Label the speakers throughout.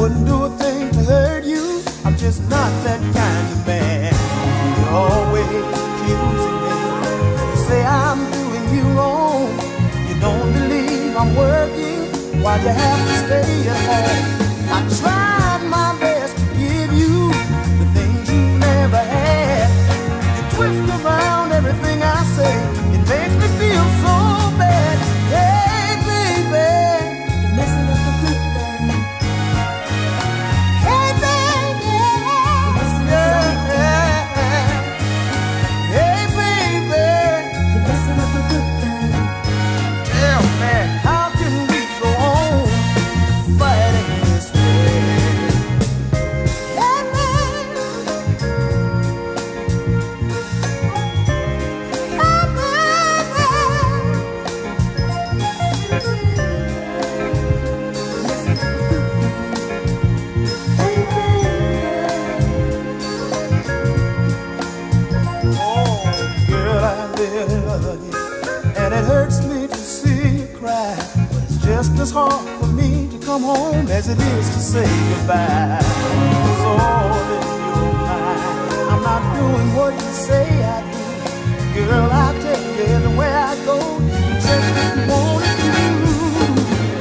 Speaker 1: Wouldn't do a thing to hurt you. I'm just not that kind of man. You're always accusing me. You say I'm doing you wrong. You don't believe I'm working. Why you have to stay at home? I try. it's hard for me to come home as it is to say goodbye. It's all in your mind. I'm not doing what you say I do. Girl, I take you everywhere I go. You just want to do.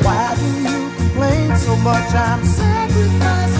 Speaker 1: Why do you complain so much? I'm sacrificing.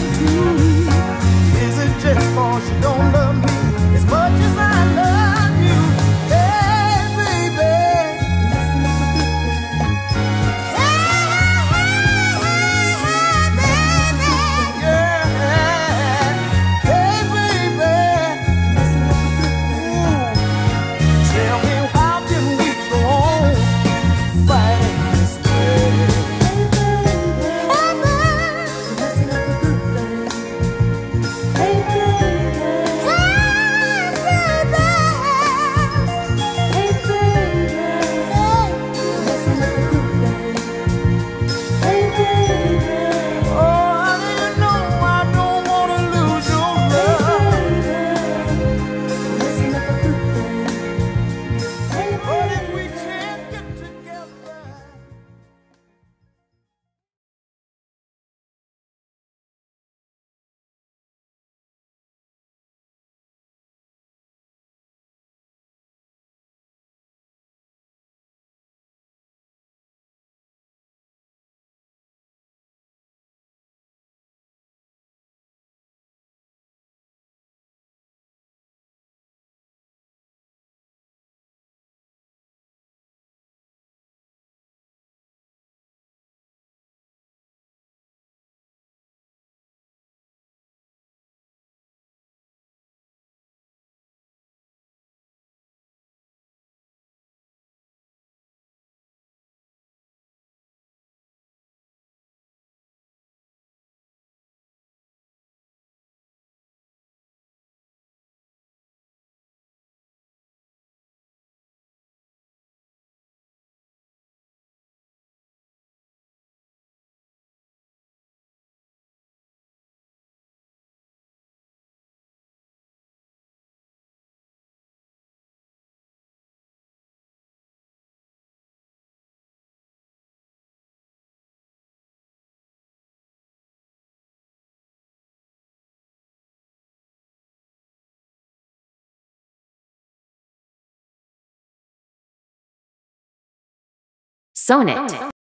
Speaker 2: Sonnet